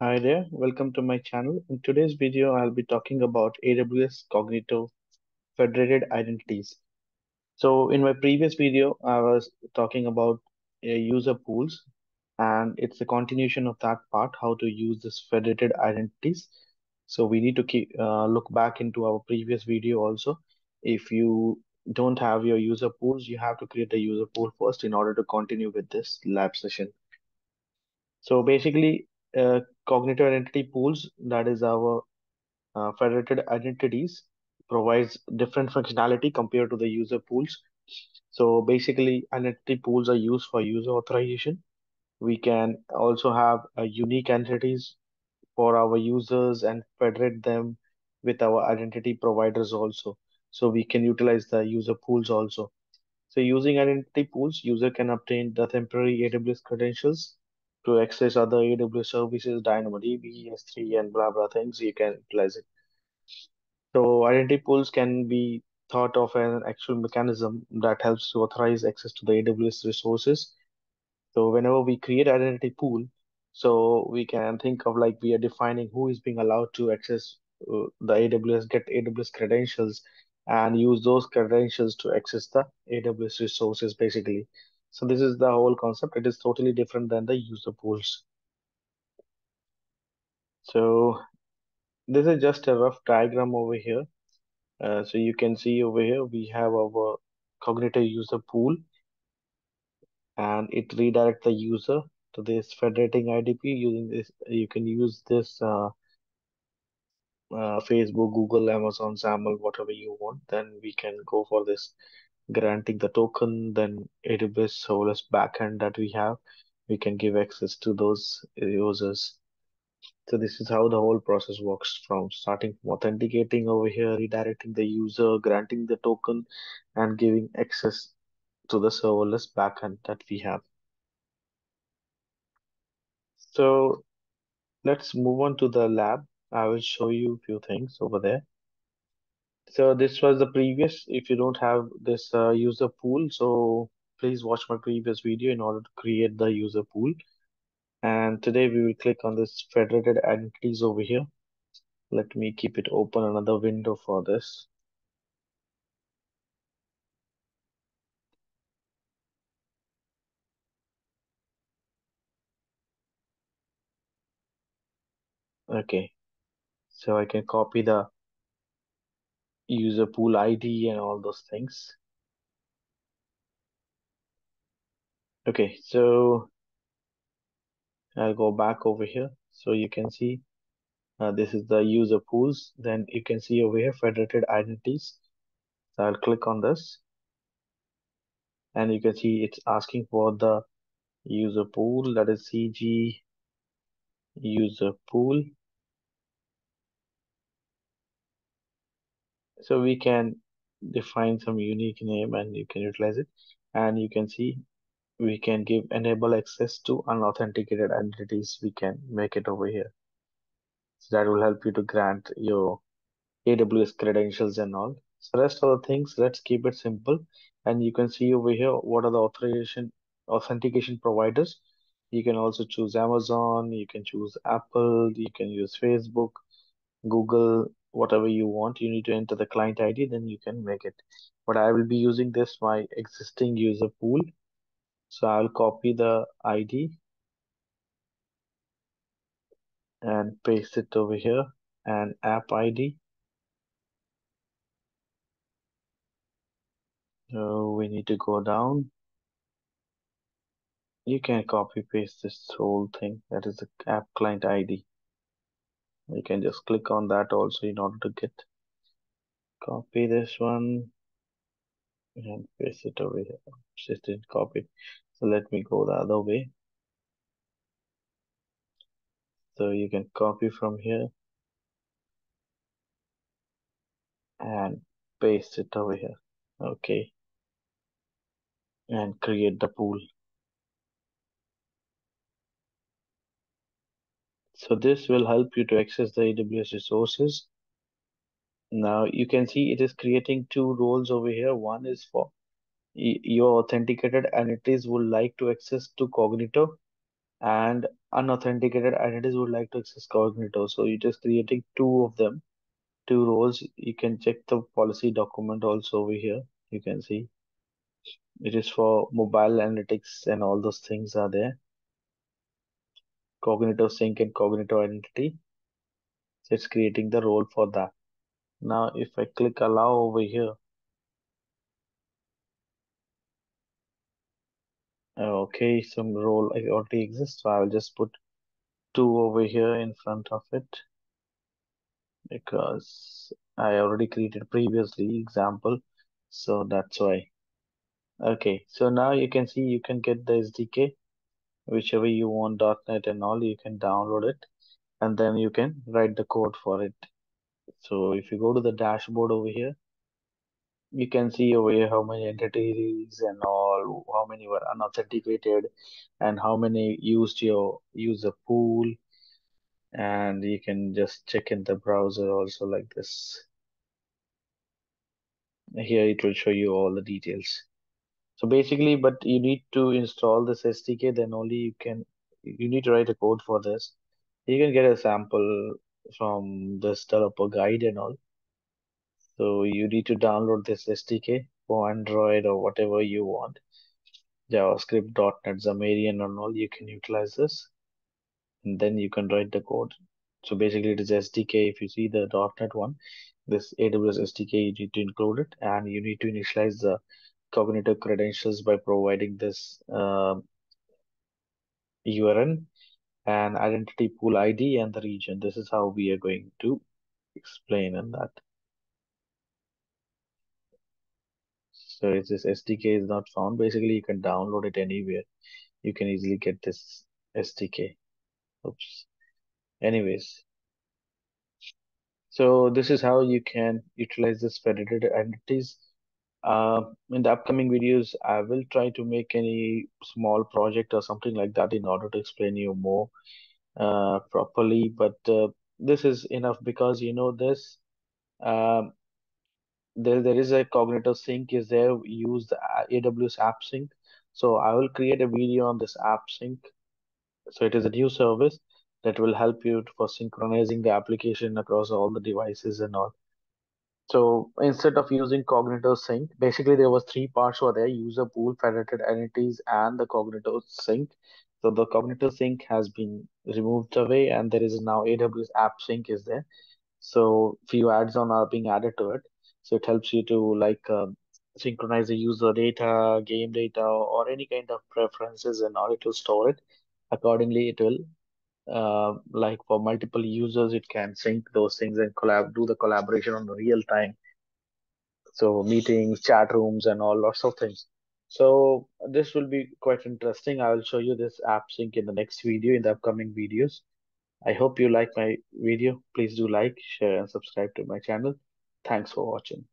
Hi there, welcome to my channel. In today's video, I'll be talking about AWS Cognito Federated Identities. So in my previous video, I was talking about uh, user pools, and it's a continuation of that part, how to use this federated identities. So we need to keep uh, look back into our previous video also. If you don't have your user pools, you have to create a user pool first in order to continue with this lab session. So basically, uh, Cognito identity pools, that is our uh, federated identities, provides different functionality compared to the user pools. So basically, identity pools are used for user authorization. We can also have uh, unique entities for our users and federate them with our identity providers also. So we can utilize the user pools also. So using identity pools, user can obtain the temporary AWS credentials to access other AWS services, DynamoDB, S3, and blah blah things. You can utilize it. So identity pools can be thought of as an actual mechanism that helps to authorize access to the AWS resources. So whenever we create identity pool, so we can think of like we are defining who is being allowed to access uh, the AWS, get AWS credentials, and use those credentials to access the AWS resources basically. So this is the whole concept. It is totally different than the user pools. So this is just a rough diagram over here. Uh, so you can see over here we have our Cognito user pool and it redirects the user to this federating IDP using this you can use this uh, uh, Facebook, Google, Amazon, SAML, whatever you want, then we can go for this granting the token, then AWS serverless backend that we have, we can give access to those users. So this is how the whole process works from starting from authenticating over here, redirecting the user, granting the token, and giving access to the serverless backend that we have. So let's move on to the lab. I will show you a few things over there. So this was the previous, if you don't have this uh, user pool, so please watch my previous video in order to create the user pool. And today we will click on this federated identities over here. Let me keep it open another window for this. Okay, so I can copy the user pool ID and all those things. Okay, so I'll go back over here. So you can see uh, this is the user pools. Then you can see over here federated identities. So I'll click on this and you can see it's asking for the user pool that is CG user pool. So we can define some unique name and you can utilize it. And you can see we can give enable access to unauthenticated identities. We can make it over here. So that will help you to grant your AWS credentials and all. So rest of the things, let's keep it simple. And you can see over here what are the authorization authentication providers. You can also choose Amazon, you can choose Apple, you can use Facebook, Google, whatever you want. You need to enter the client ID, then you can make it. But I will be using this my existing user pool. So I'll copy the ID and paste it over here and app ID. So we need to go down. You can copy paste this whole thing. That is the app client ID. You can just click on that also in order to get copy this one and paste it over here. Just didn't copy. So let me go the other way. So you can copy from here and paste it over here. Okay. And create the pool. So this will help you to access the AWS resources. Now you can see it is creating two roles over here. One is for your authenticated entities would like to access to Cognito and unauthenticated entities would like to access Cognito. So you're just creating two of them, two roles. You can check the policy document also over here. You can see it is for mobile analytics and all those things are there. Cognito sync and Cognito identity. So it's creating the role for that. Now, if I click allow over here, okay, some role already exists. So I will just put two over here in front of it because I already created previously example. So that's why. Okay, so now you can see you can get the SDK, whichever you want .NET and all, you can download it and then you can write the code for it. So if you go to the dashboard over here, you can see over here how many entities and all, how many were unauthenticated and how many used your user pool. And you can just check in the browser also like this. Here it will show you all the details. So basically, but you need to install this SDK, then only you can, you need to write a code for this. You can get a sample from this developer guide and all. So you need to download this SDK for Android or whatever you want. JavaScript, .NET, and all, you can utilize this. And then you can write the code. So basically it is SDK. If you see the .NET one, this AWS SDK, you need to include it and you need to initialize the Cognito credentials by providing this uh, URN and identity pool ID and the region. This is how we are going to explain in that. So if this SDK is not found, basically you can download it anywhere. You can easily get this SDK. Oops. Anyways, so this is how you can utilize this federated identities. Uh, in the upcoming videos, I will try to make any small project or something like that in order to explain you more uh, properly. But uh, this is enough because you know this. Um, there there is a Cognito sync is there. Use the AWS App Sync. So I will create a video on this App Sync. So it is a new service that will help you for synchronizing the application across all the devices and all. So instead of using Cognito Sync, basically there was three parts were there, user pool, federated entities, and the Cognito Sync. So the Cognito Sync has been removed away and there is now AWS App Sync is there. So few add-ons are being added to it. So it helps you to like um, synchronize the user data, game data, or any kind of preferences and all. It will store it. Accordingly, it will uh, like for multiple users, it can sync those things and collab do the collaboration on the real time. So meetings, chat rooms, and all lots of things. So this will be quite interesting. I will show you this app sync in the next video, in the upcoming videos. I hope you like my video. Please do like, share, and subscribe to my channel. Thanks for watching.